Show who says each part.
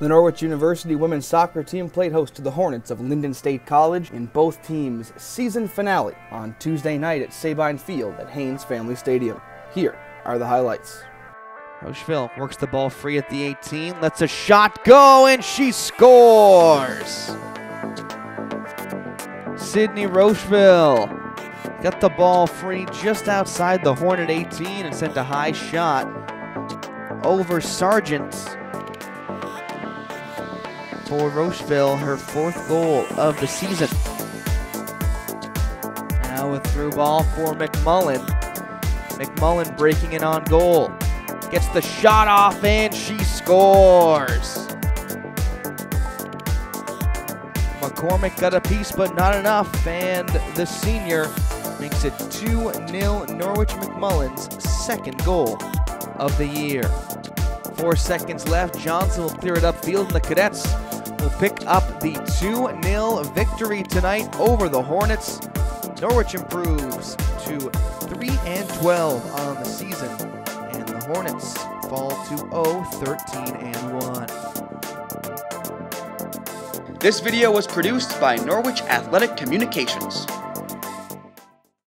Speaker 1: The Norwich University women's soccer team played host to the Hornets of Lyndon State College in both teams' season finale on Tuesday night at Sabine Field at Haynes Family Stadium. Here are the highlights.
Speaker 2: Rocheville works the ball free at the 18, lets a shot go, and she scores! Sydney Rocheville got the ball free just outside the Hornet 18 and sent a high shot over Sargent for Rocheville, her fourth goal of the season. Now a through ball for McMullen. McMullen breaking in on goal. Gets the shot off and she scores. McCormick got a piece, but not enough, and the senior makes it 2 0 Norwich McMullen's second goal of the year. Four seconds left. Johnson will clear it upfield, and the Cadets will pick up the 2 0 victory tonight over the Hornets. Norwich improves to 3 and 12 on the season, and the Hornets fall to 0 13 and 1.
Speaker 3: This video was produced by Norwich Athletic Communications.